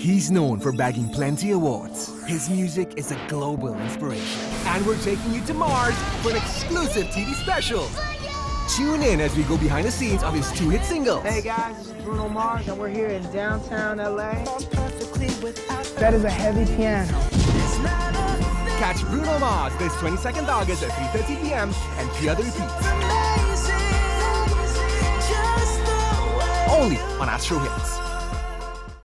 He's known for bagging plenty awards. His music is a global inspiration. And we're taking you to Mars for an exclusive TV special. Tune in as we go behind the scenes of his two hit singles. Hey guys, this is Bruno Mars, and we're here in downtown LA. That is a heavy piano. Catch Bruno Mars this 22nd August at 3.30 p.m. and three other repeats. Only on Astro Hitz.